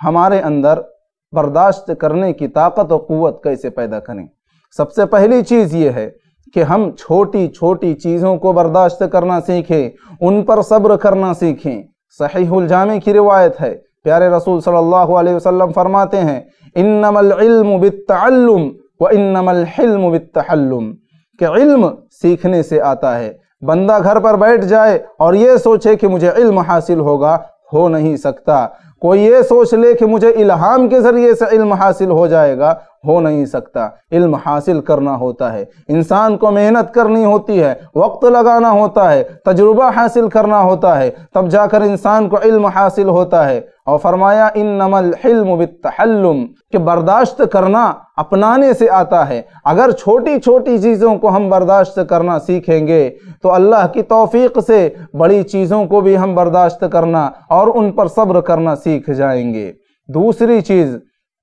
हमारे अंदर बर्दाश्त करने की ताकत और क़ुव्वत कैसे पैदा करें? सबसे पहली चीज़ ये है कि हम छोटी छोटी चीज़ों को बर्दाश्त करना सीखें, उन पर सब्र करना सीखें। सहीहुल जामे की रिवायत है, प्यारे रसूल सल्लल्लाहु अलैहि वसल्लम फरमाते हैं, इन्नमल इल्म बित्तअल्लुम व इन्नमल हिल्म बित्तहल्लुम। कि इल्म सीखने से आता है। बंदा घर पर बैठ जाए और ये सोचे कि मुझे इल्म हासिल होगा हो नहीं सकता। कोई ये सोच ले कि मुझे इल्हाम के ज़रिए से इल्म हासिल हो जाएगा हो नहीं सकता। इल्म हासिल करना होता है। इंसान को मेहनत करनी होती है, वक्त लगाना होता है, तजुर्बा हासिल करना होता है, तब जाकर इंसान को इल्म हासिल होता है। और फरमाया इन नमल हिल्म कि बर्दाश्त करना अपनाने से आता है। अगर छोटी छोटी चीज़ों को हम बर्दाश्त करना सीखेंगे तो अल्लाह की तौफीक से बड़ी चीज़ों को भी हम बर्दाश्त करना और उन पर सब्र करना सीख जाएँगे। दूसरी चीज़,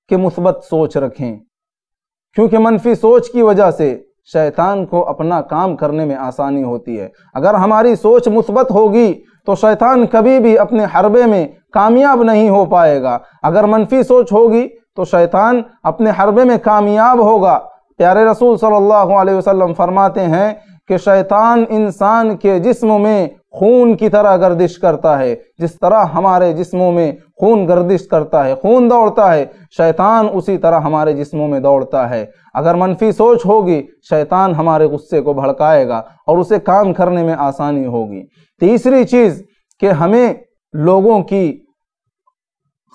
कि मुस्बत सोच रखें। क्योंकि मनफी सोच की वजह से शैतान को अपना काम करने में आसानी होती है। अगर हमारी सोच मुस्बत होगी तो शैतान कभी भी अपने हरबे में कामयाब नहीं हो पाएगा। अगर मनफी सोच होगी तो शैतान अपने हरबे में कामयाब होगा। प्यारे रसूल सल्लल्लाहु अलैहि वसल्लम फरमाते हैं कि शैतान इंसान के जिस्म में खून की तरह गर्दिश करता है। जिस तरह हमारे जिस्मों में खून गर्दिश करता है, खून दौड़ता है, शैतान उसी तरह हमारे जिस्मों में दौड़ता है। अगर मनफी सोच होगी, शैतान हमारे गुस्से को भड़काएगा और उसे काम करने में आसानी होगी। तीसरी चीज़ कि हमें लोगों की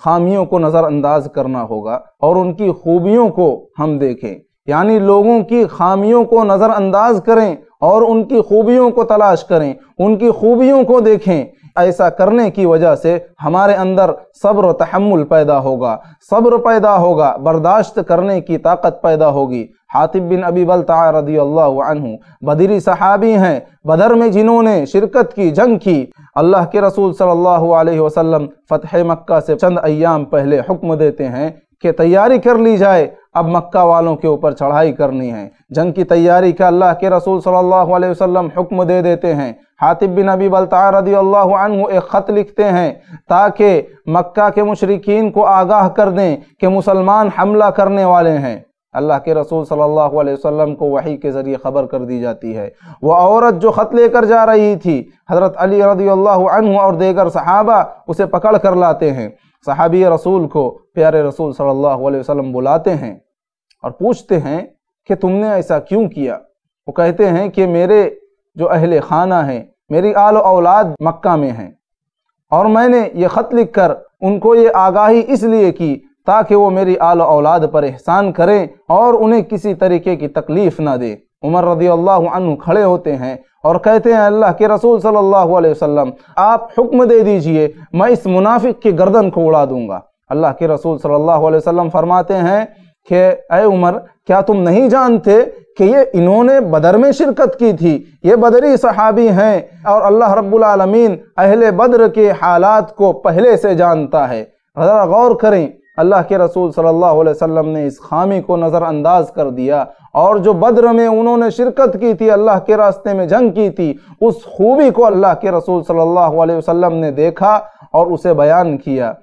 खामियों को नज़रअंदाज करना होगा और उनकी खूबियों को हम देखें। यानी लोगों की खामियों को नज़रअंदाज करें और उनकी खूबियों को तलाश करें, उनकी खूबियों को देखें। ऐसा करने की वजह से हमारे अंदर सब्र तहमुल पैदा होगा। सब्र पैदा होगा, बर्दाश्त करने की ताकत पैदा होगी। हातिब बिन अबी बलता रदी अल्लाह बदरी सहाबी हैं, बदर में जिन्होंने शिरकत की, जंग की। अल्लाह के रसूल सल्लल्लाहु अलैहि वसल्लम फ़तह मक्का से चंद अयाम पहले हुक्म देते हैं कि तैयारी कर ली जाए, अब मक्का वालों के ऊपर चढ़ाई करनी है। जंग की तैयारी का अल्लाह के रसूल सल्लल्लाहु अलैहि वसल्लम हुक्म दे देते हैं। हातिब बिन अबी बलता रदी अल्लाह एक ख़त लिखते हैं, ताकि मक्का के मुशरकिन को आगाह कर दें कि मुसलमान हमला करने वाले हैं। अल्लाह के रसूल सल्लल्लाहु अलैहि वसल्लम को वही के ज़रिए ख़बर कर दी जाती है। वो औरत जो ख़त लेकर जा रही थी, हज़रत अली रदी अल्लाह और देगर सहाबा, उसे पकड़ कर लाते हैं। सहाबी रसूल को प्यारे रसूल सल्लल्लाहु अलैहि वसल्लम बुलाते हैं और पूछते हैं कि तुमने ऐसा क्यों किया? वो कहते हैं कि मेरे जो अहल खाना हैं, मेरी आल औलाद मक्का में हैं। और मैंने ये ख़त लिख कर उनको ये आगाही इसलिए की ताकि वो मेरी आल औलाद पर एहसान करें और उन्हें किसी तरीके की तकलीफ़ ना दे। उमर रदी अल्लाह खड़े होते हैं और कहते हैं अल्लाह के रसूल सल्लल्लाहु अलैहि वसल्लम, आप हुक्म दे दीजिए, मैं इस मुनाफिक की गर्दन को उड़ा दूँगा। अल्लाह के रसूल सल्लल्लाहु अलैहि वसल्लम फरमाते हैं कि अय उमर, क्या तुम नहीं जानते कि ये इन्होंने बदर में शिरकत की थी? ये बदरी सहाबी हैं और अल्लाह रब्बुल आलमीन अहले बद्र के हालात को पहले से जानता है। ज़रा गौर करें, अल्लाह के रसूल सल्लल्लाहु अलैहि वसल्लम ने इस खामी को नज़रअंदाज कर दिया और जो बद्र में उन्होंने शिरकत की थी, अल्लाह के रास्ते में जंग की थी, उस खूबी को अल्लाह के रसूल सल्लल्लाहु अलैहि वसल्लम ने देखा और उसे बयान किया।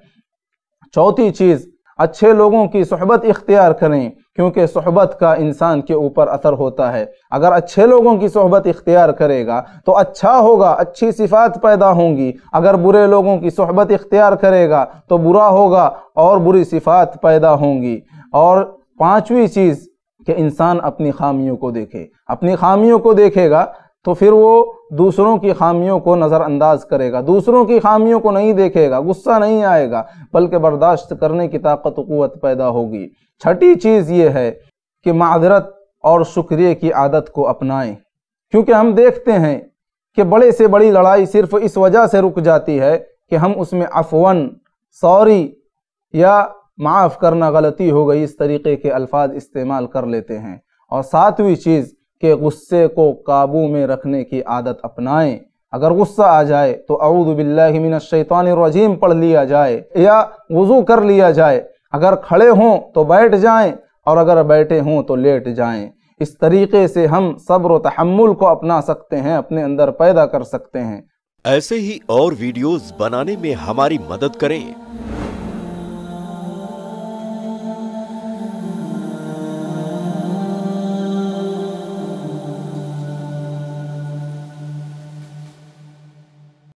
चौथी चीज़, अच्छे लोगों की सहबत इख्तियार करें, क्योंकि सहबत का इंसान के ऊपर असर होता है। अगर अच्छे लोगों की सहबत इख्तियार करेगा तो अच्छा होगा, अच्छी सिफात पैदा होंगी। अगर बुरे लोगों की सहबत इख्तियार करेगा तो बुरा होगा और बुरी सिफात पैदा होंगी। और पांचवी चीज़ कि इंसान अपनी खामियों को देखे। अपनी खामियों को देखेगा तो फिर वो दूसरों की खामियों को नज़रअंदाज करेगा। दूसरों की खामियों को नहीं देखेगा, गुस्सा नहीं आएगा, बल्कि बर्दाश्त करने की ताकत क़वत पैदा होगी। छठी चीज़ ये है कि मादरत और शुक्रिया की आदत को अपनाएँ। क्योंकि हम देखते हैं कि बड़े से बड़ी लड़ाई सिर्फ़ इस वजह से रुक जाती है कि हम उसमें अफवन, सॉरी या माफ़ करना गलती हो गई, इस तरीके के अल्फाज इस्तेमाल कर लेते हैं। और सातवीं चीज़, के गुस्से को काबू में रखने की आदत अपनाएँ। अगर गुस्सा आ जाए तो अऊदबिल्लिमिनशैतानरजीम पढ़ लिया जाए, या वज़ू कर लिया जाए। अगर खड़े हों तो बैठ जाएँ, और अगर बैठे हों तो लेट जाएँ। इस तरीके से हम सब्र तहमुल को अपना सकते हैं, अपने अंदर पैदा कर सकते हैं। ऐसे ही और वीडियोस बनाने में हमारी मदद करें।